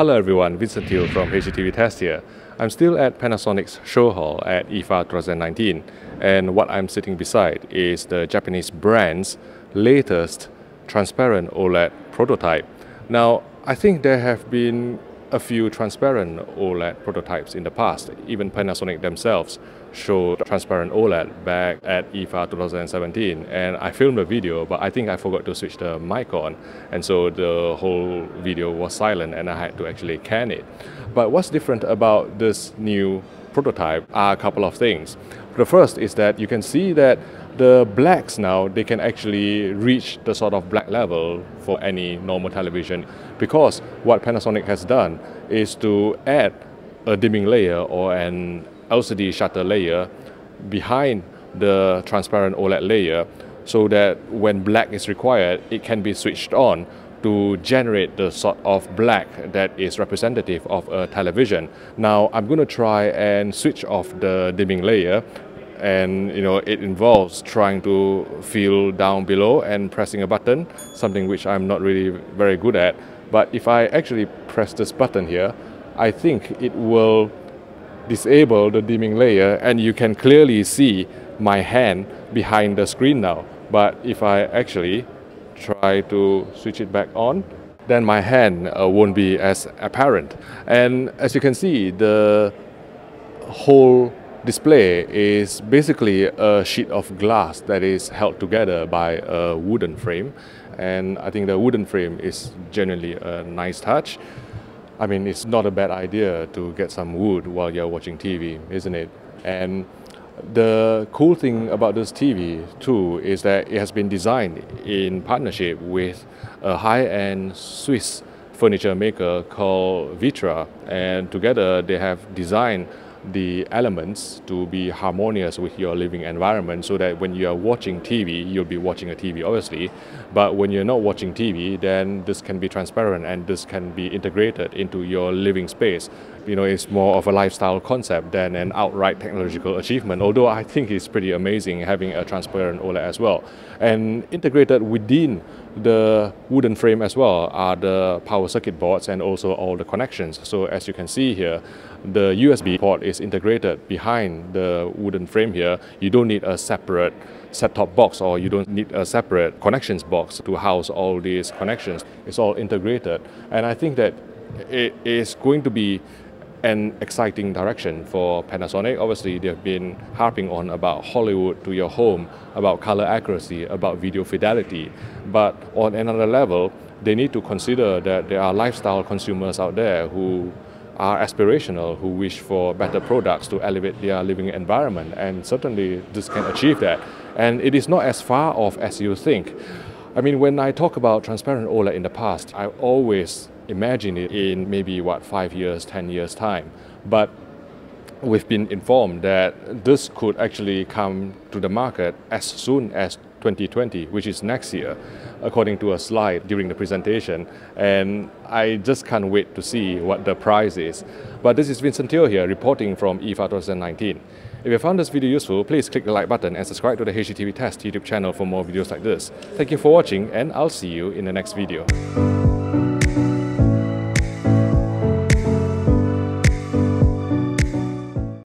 Hello everyone, Vincent Hill from HDTV Test here. I'm still at Panasonic's show hall at IFA 2019 and what I'm sitting beside is the Japanese brand's latest transparent OLED prototype. Now, I think there have been a few transparent OLED prototypes in the past. Even Panasonic themselves showed transparent OLED back at IFA 2017 and I filmed a video but I think I forgot to switch the mic on and so the whole video was silent and I had to actually can it. But what's different about this new prototype are a couple of things. The first is that you can see that the blacks now they can actually reach the sort of black level for any normal television because what Panasonic has done is to add a dimming layer or an LCD shutter layer behind the transparent OLED layer so that when black is required it can be switched on to generate the sort of black that is representative of a television. Now I'm going to try and switch off the dimming layer and you know it involves trying to feel down below and pressing a button something which I'm not really very good at. But if I actually press this button here I think it will disable the dimming layer and you can clearly see my hand behind the screen now. But if I actually try to switch it back on then my hand uh, won't be as apparent. And as you can see the whole display is basically a sheet of glass that is held together by a wooden frame and I think the wooden frame is generally a nice touch. I mean it's not a bad idea to get some wood while you're watching TV, isn't it? And the cool thing about this TV too is that it has been designed in partnership with a high-end Swiss furniture maker called Vitra and together they have designed the elements to be harmonious with your living environment so that when you are watching TV, you'll be watching a TV obviously, but when you're not watching TV, then this can be transparent and this can be integrated into your living space. You know, it's more of a lifestyle concept than an outright technological achievement, although I think it's pretty amazing having a transparent OLED as well. And integrated within the wooden frame as well are the power circuit boards and also all the connections. So as you can see here, the USB port is integrated behind the wooden frame here. You don't need a separate set-top box or you don't need a separate connections box to house all these connections. It's all integrated. And I think that it is going to be an exciting direction for Panasonic. Obviously, they've been harping on about Hollywood to your home, about color accuracy, about video fidelity. But on another level, they need to consider that there are lifestyle consumers out there who are aspirational, who wish for better products to elevate their living environment. And certainly this can achieve that. And it is not as far off as you think. I mean, when I talk about transparent OLED in the past, I always imagine it in maybe what five years, ten years time. But we've been informed that this could actually come to the market as soon as 2020, which is next year, according to a slide during the presentation. And I just can't wait to see what the price is. But this is Vincent Teoh here, reporting from IFA 2019. If you found this video useful, please click the like button and subscribe to the HDTV Test YouTube channel for more videos like this. Thank you for watching and I'll see you in the next video.